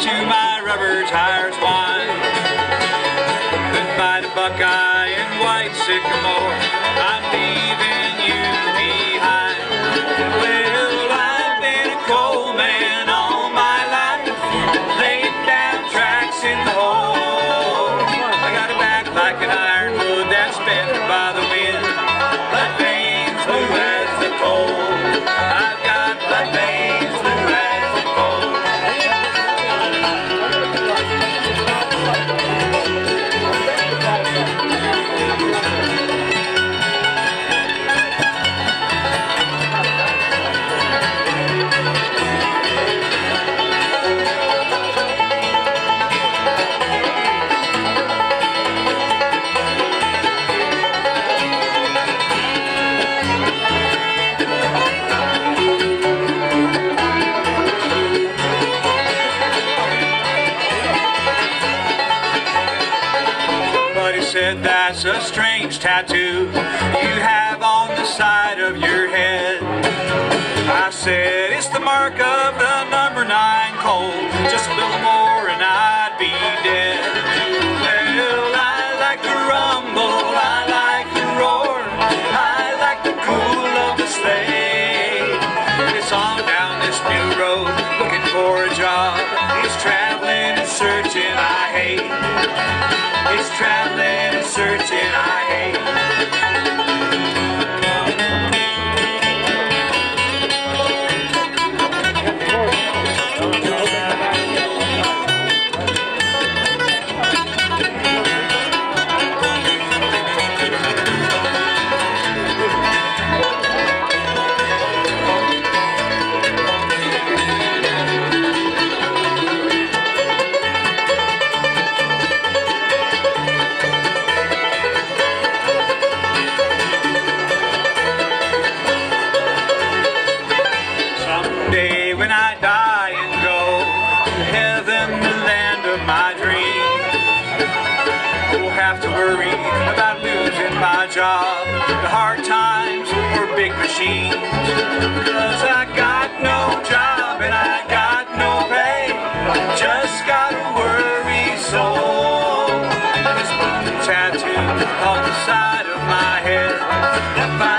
to my rubber tires, twine. Goodbye to Buckeye and White Sycamore. I'm leaving you behind. Well, I've been a coal man. Said that's a strange tattoo you have on the side of your head. I said it's the mark of the number nine cold. Just a little more and I'd be dead. Well, I like the rumble, I like the roar, I like the cool of the sleigh. It's on down this new road looking for a job. It's traveling and searching I hate. It's traveling searching. I job, the hard times or big machines. Cause I got no job and I got no pay, just got a worry soul. This moon tattoo on the side of my head.